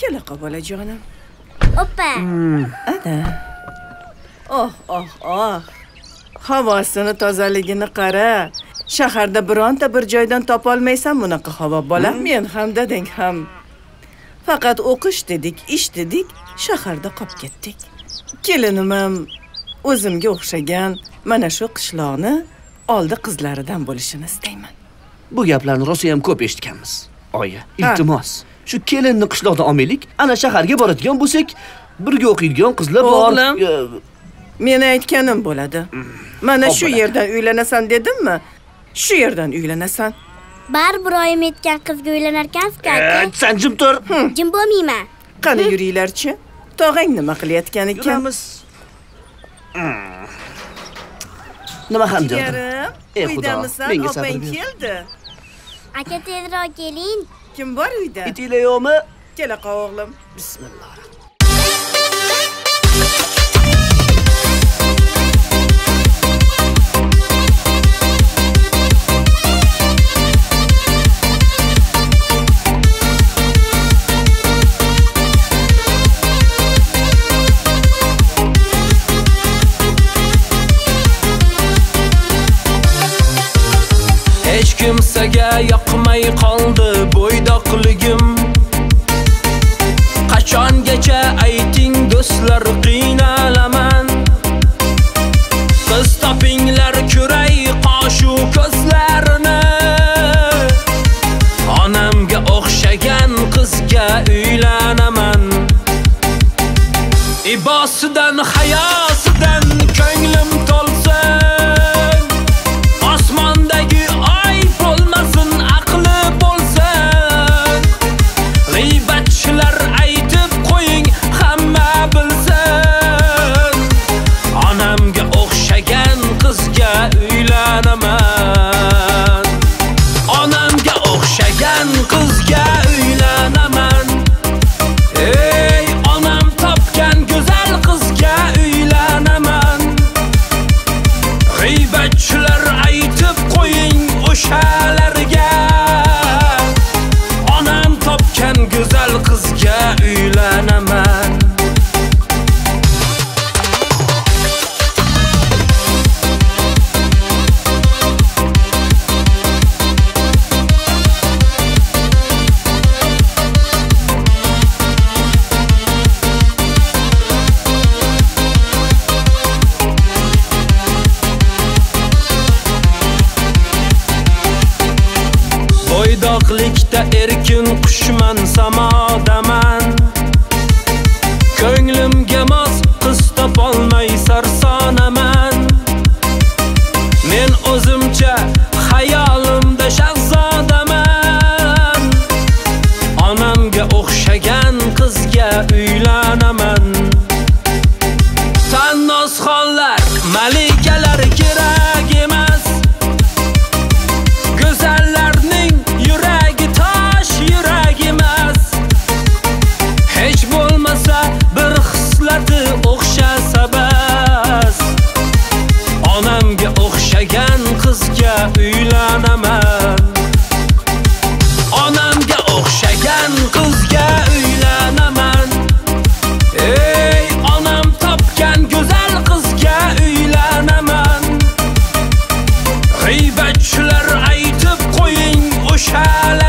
kelaqa bolajonim Oppa. ana oh oh oh. Havosini tozaligini qara. Shaharda bironta bir joydan topolmaysan bunaqa havo bolam men ham dadang ham. Faqat o'qish dedik ish dedik shaharda qolib ketdik. Kelinim ham o'zimga o'xshagan mana shu qishloqni oldi qizlaridan bo'lishini istayman. Bu gaplarni rosa ham ko'p eshitganmiz. Oyi, iltimos. Shu kelinni qishloqdan olmaylik, ana shaharga boradigan bo'lsak, birga o'qiydigan qizlar bor. O'g'lim. Meni aytganim bo'ladi mana shu yerdan uylanasan dedimmi shu yerdan uylanasan Baribir oyim aytgan qizga uylanar ekansiz aka. eh, Sen jim tur. Jim bo'lmayman. qani yuringlarchi tog'ang nima qilayotgan ekan Yuramiz. Hmm. Nima ham derdim? Ey xudo, uydamisan menga sabr opang ber. keldi Aka tezroq keling. Kim bor uyda Itinglar yo'qmi? kela qol o'g'lim Bismillah. Hech kimsaga yoqmay qoldi bo'ydoqligim. Qachongacha ayting do'stlar qiynalaman. Qiz topinglar ko'ray qoshu ko'zlarini. Onamga o'xshagan qizga uylanaman. Ibosidan hayot o'shalarga onam topgan go'zal qizga uylanaman bo'ydoqlikda erkin qushman samodaman. Ko'nglimga mos qiz topolmay sarsonaman. Men o'zimcha xayolimda shahzodaman. Onamga o'xshagan qizga uylanaman. Tannozxonlar malik qizga uylanaman Onamga o'xshagan qizga uylanaman Ey onam topgan go'zal qizga uylanaman G'iybatchilar aytib qo'ying o'shalar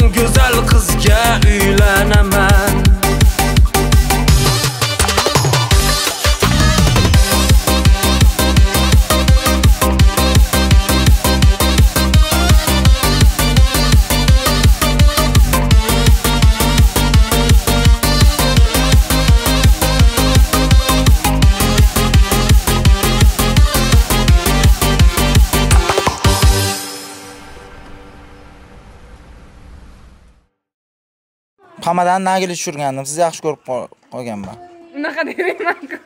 go'zal qizga Qamadani nagili tushirgandim. Sizni yaxshi ko'rib qolganman. unaqa demayman-ku